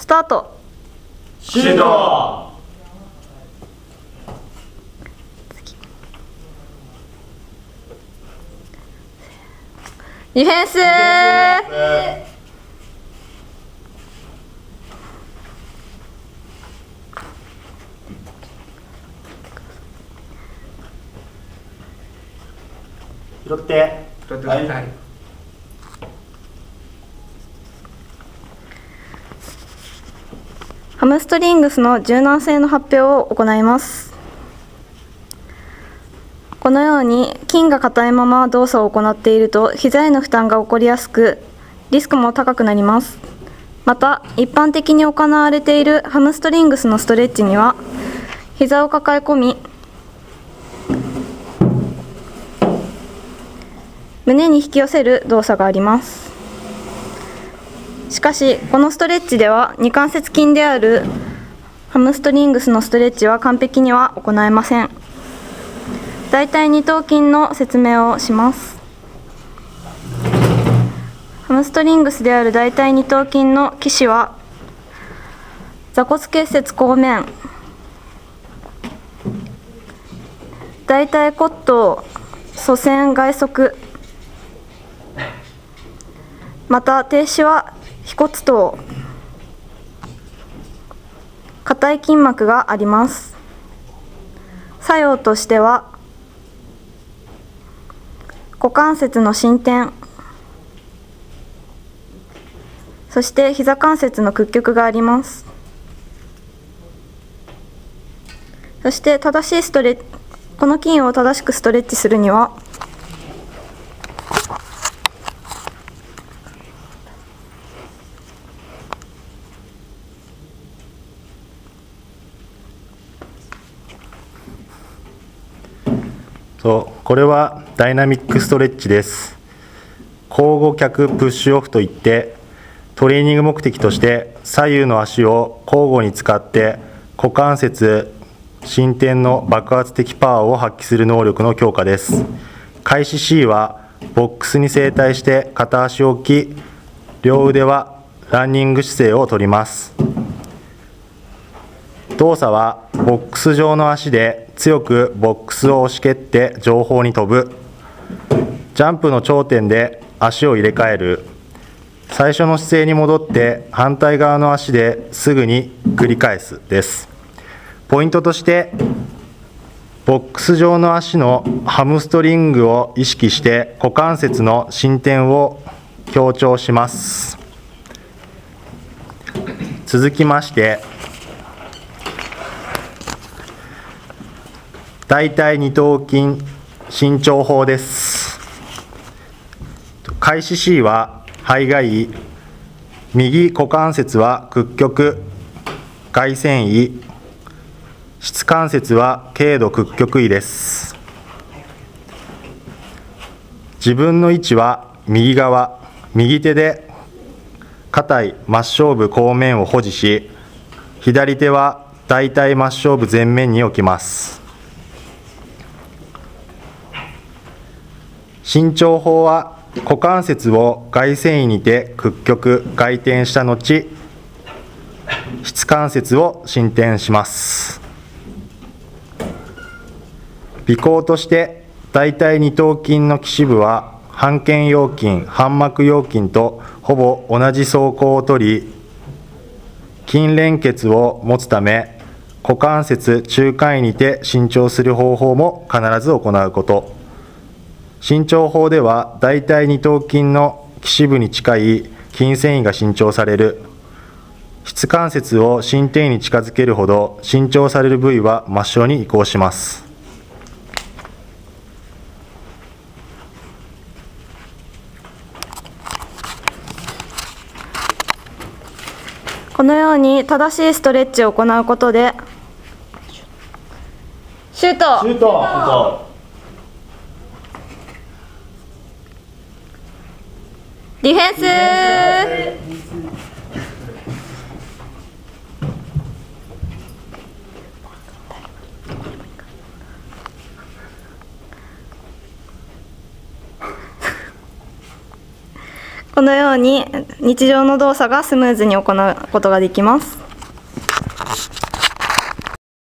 スタート。シュートディフェンス。拾って。拾ってください、ハムストリングスの柔軟性の発表を行います。このように筋が硬いまま動作を行っていると膝への負担が起こりやすくリスクも高くなります。また一般的に行われているハムストリングスのストレッチには膝を抱え込み胸に引き寄せる動作があります。しかしこのストレッチでは二関節筋であるハムストリングスのストレッチは完璧には行えません。大腿二頭筋の説明をします。ハムストリングスである大腿二頭筋の基支は座骨結節後面大腿骨頭祖先外側また停止は腓骨頭硬い筋膜があります。作用としては股関節の伸展。そして膝関節の屈曲があります。そして正しいストレこの筋を正しくストレッチするにはそうこれはダイナミックストレッチです。交互脚プッシュオフといってトレーニング目的として左右の足を交互に使って股関節伸展の爆発的パワーを発揮する能力の強化です。開始 C はボックスに正対して片足を置き両腕はランニング姿勢をとります。動作はボックス上の足で強くボックスを押し蹴って上方に飛ぶ。ジャンプの頂点で足を入れ替える。最初の姿勢に戻って反対側の足ですぐに繰り返す。です。ポイントとしてボックス上の足のハムストリングを意識して股関節の伸展を強調します。続きまして大腿二頭筋伸長法です。開始 C は肺外右股関節は屈曲。外旋位。質関節は軽度屈曲位です。自分の位置は右側。右手で硬い真正部後面を保持し左手は大腿真正部前面に置きます。伸長法は股関節を外旋位にて屈曲外転した後質関節を伸展します。尾行として大腿二頭筋の基支部は半腱腰筋半膜腰筋とほぼ同じ走行をとり筋連結を持つため股関節中間位にて伸長する方法も必ず行うこと。伸長法では大腿二頭筋の基支部に近い筋繊維が伸長される。質関節を伸展に近づけるほど伸長される部位は末梢に移行します。このように正しいストレッチを行うことでシュートシュートディフェンス。ここのように日常の動作がスムーズに行うことができます。